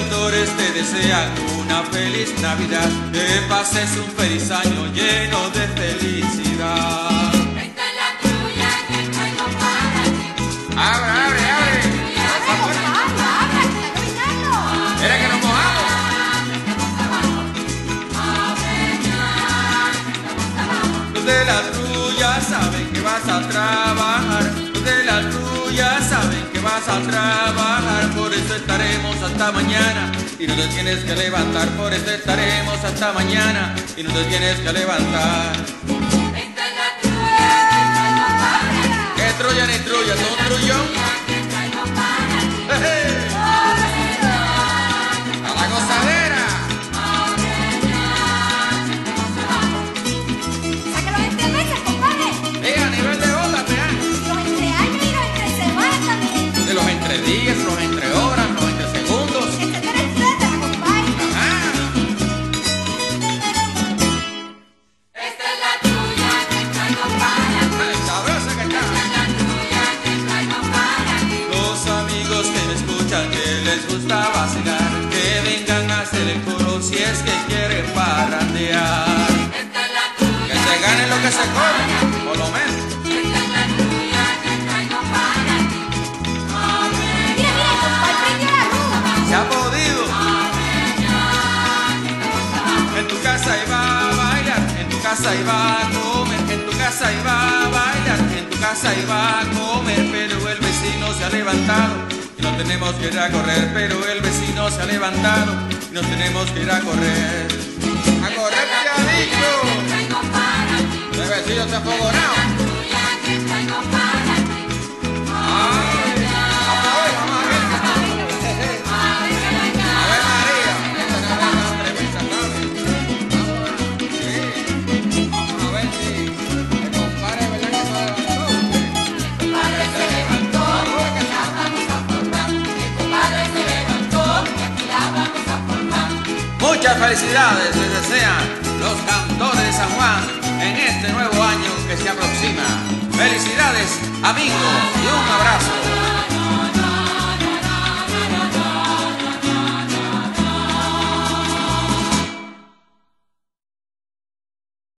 te desean una feliz Navidad, que pases un feliz año lleno de felicidad. Esta es la tuya que traigo para ti. Abre, abre, abre. Mira que nos mojamos. Los de la tuya saben que vas a trabajar. Los de la tuya saben que vas a trabajar. Estaremos hasta mañana. Y no te tienes que levantar. Por eso estaremos hasta mañana. Y no te tienes que levantar. Lo que se comen, por lo menos. Se ha podido. En tu casa iba a bailar, en tu casa iba a comer, en tu casa iba a bailar, en tu casa iba a comer, pero el vecino se ha levantado y nos tenemos que ir a correr, pero el vecino se ha levantado y nos tenemos que ir a correr. A correr, piadillo. Muchas felicidades les desean los cantores de San Juan en este nuevo año que se aproxima. Felicidades, amigos, y un abrazo.